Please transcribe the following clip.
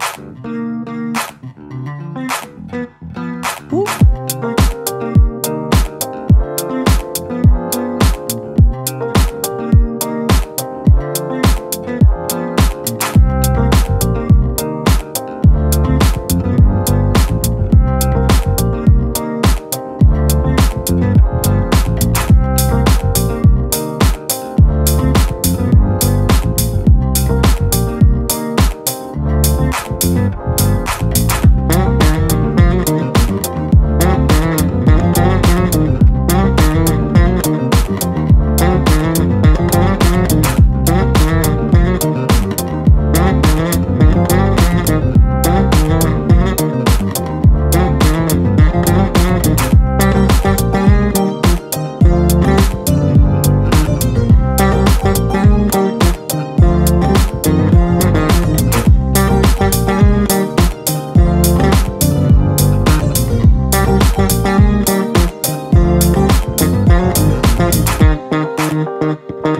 Mm-hmm.